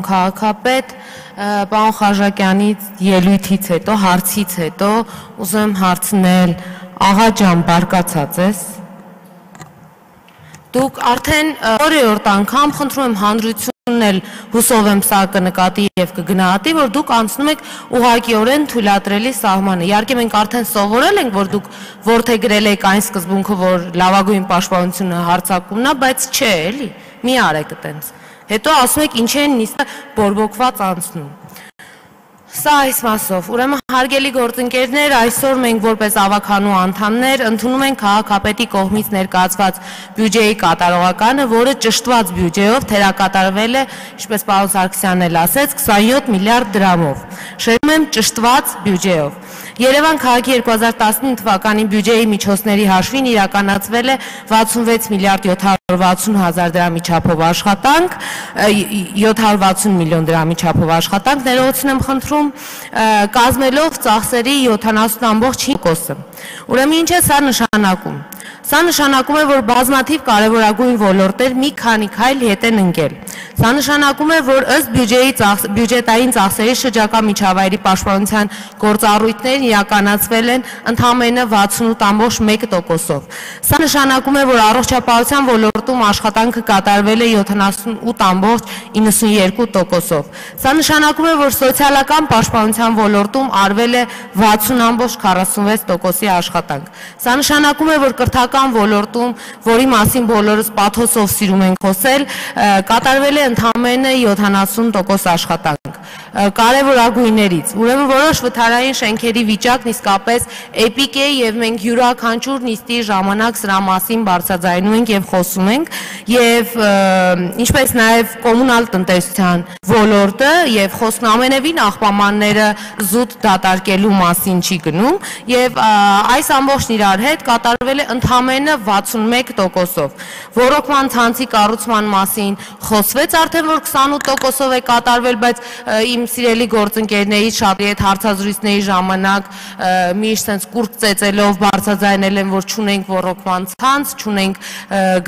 պարոն քաղաքապետ, պարոն Խաժակյանից ելույթից հետո, հարցից հետո ուզում հարցնել. Աղա ջան բարկացած ես Դուք արդեն օրերորդ անգամ խնդրում եմ հանրությունն էլ հուսով եմ սա կնկատի եւ կգնահատի, որ դուք անցնում եք ուղղակիորեն թույլատրելի սահմանը։ Իհարկե մենք արդեն սովորել ենք, որ դուք որթեգրել եք այն սկզբունքը, որ լավագույն պաշտպանությունը հարցակումն է, բայց չէ, էլի։ Մի արեք այտենց։ Հետո ասում եք ինչ են նիստը բորբոքված անցնում։ Սա այս մասով։ Ուրեմն հարգելի գործընկերներ, այսօր մենք որպես ավականու անդամներ ընդունում ենք քաղաքապետի կողմից ներկայացված բյուջեի կատարողականը, որը ճշտված բյուջեով թերակատարվել է, ինչպես պարոն Սարգսյանն էլ ասեց, 27 միլիարդ դրամով։ Շեշտում եմ ճշտված բյուջեով։ Երևան քաղաքի 2019 թվականի բյուջեի միջոցների հաշվին իրականացվել է 66 միլիարդ 760 հազար դրամի չափով աշխատանք, 760 միլիոն դրամի չափով աշխատանք, ներողություն եմ խնդրում, կազմելով ծախսերի 70.5%-ը։ Ուրեմն ինչ է սա նշանակում։ Սա նշանակում է, որ բազմաթիվ կարևորագույն ոլորտներ մի քանի քայլ հետ են ընկել։ Սա նշանակում է, որ ըստ բյուջեի բյուջետային ծախսերի շրջակա միջավայրի պաշտպանության գործառույթներն իրականացվել են ընդամենը 68.1%-ով։ Սա նշանակում է, որ առողջապահության ոլորտում աշխատանքը կատարվել է 78.92%-ով։ Սա նշանակում է, որ սոցիալական պաշտպանության ոլորտում արվել է 60.46%-ի աշխատանք։ Սա նշանակում է, որ կրթական ոլորտում, որի մասին բոլորս պաթոսով սիրում ենք խոսել, կատարվել է ընդամենը 70% աշխատանք կարևորագույններից։ Ուրեմն որոշ վթարային շենքերի վիճակն իսկապես էպիկ է եւ մենք յուրաքանչյուր նիստի ժամանակ սրա մասին բարձրաձայնում ենք եւ խոսում ենք եւ ինչպես նաեւ կոմունալ տնտեսության ոլորտը եւ խոսքն ամենևին աղբամանները զուտ դատարկելու մասին չի գնում եւ այս ամբողջն իրար հետ կատարվել է ընդամենը 61%-ով։ Ռոռոկման ցանցի կառուցման մասին խոսվեց արդեն որ 28%-ով է կատարվել, բայց իմ սիրելի գործընկերներից շատի հետ հարցազրույցների ժամանակ միշտ sense կուրկ ծեծելով բարձրաձայնել են, որ ճունենք ռոռոկման ցանց, ճունենք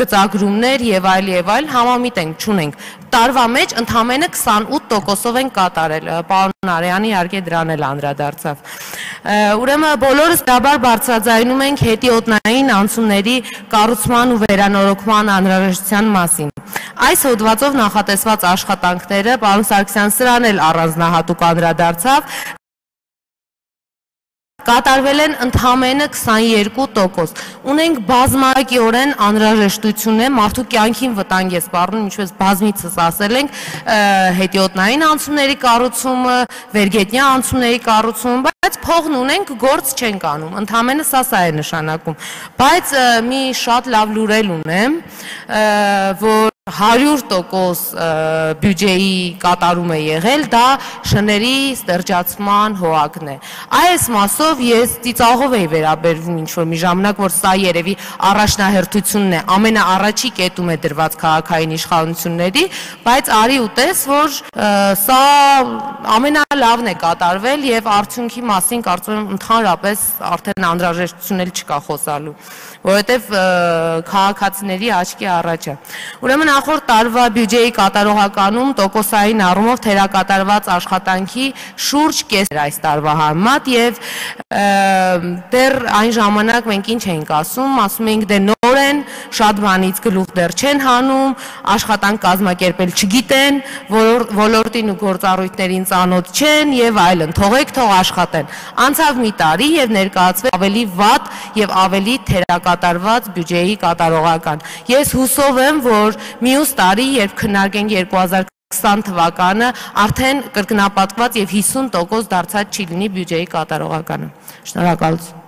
գծագրումներ եւ այլ եւ այլ, համամիտ ենք, ճունենք տարվա մեջ ընդամենը 28%-ով են կատարել։ Պարոն Արյանի իհարկե դրան էլ անդրադարձավ։ Ուրեմն բոլորս դաբար բարձրաձայնում ենք հետիոտնային անցումների կառուցման ու վերանորոգման անհրաժեշտության մասին։ Այս հոդվածով նախատեսված աշխատանքները պարոն Սարգսյան սրան էլ առանձնահատուկ անդրադարձավ կատարվել են ընդամենը 22%։ Ունենք բազմակիորեն անհրաժեշտություն է մարդու կյանքին վտանգ է սպառնում, ինչպես բազմիցս ասել ենք, հետիոտնային անցումների կառուցումը, վերգետնյա անցումների կառուցումը, բայց փողն ունենք, գործ չենք անում։ Ընդամենը սա սա է նշանակում։ Բայց մի շատ լավ լուրել ունեմ, որ 100% բյուջեի կատարում է եղել, դա շների ստերջացման հողակն է։ Այս մասով ես ծիծաղով էի վերաբերվում ինչ-որ մի ժամանակ, որ սա երևի առաջնահերթությունն է, ամենաառաջի կետում է դրված քաղաքային իշխանությունների, բայց արի ու տես, որ սա ամենալավն է կատարվել եւ արդյունքի մասին կարծում եմ ընդհանրապես արդեն անհրաժեշտություն էլ չկա խոսալու որովհետև քաղաքացիների աչքի առաջ է։ Ուրեմն նախորդ տարվա բյուջեի կատարողականում տոկոսային առումով թերակատարված աշխատանքի շուրջ կես այս տարվա համեմատ եւ դեռ այն ժամանակ մենք ինչ էինք ասում, ասում էինք դե նոր են, շատ բանից գլուխ դեռ չեն հանում, աշխատանք կազմակերպել չգիտեն, ոլորտին ու գործառույթներին ծանոթ չեն եւ այլն, թողեք թող աշխատեն։ Անցավ մի տարի եւ ներկայացվել ավելի վատ եւ ավելի թերակատարված բյուջեի կատարողական։ Ես հուսով եմ, որ մյուս տարի, երբ քննարկենք 2020 թվականը արդեն կրկնապատկված եւ 50% դարձած չի լինի բյուջեի կատարողականը։ Շնորհակալություն։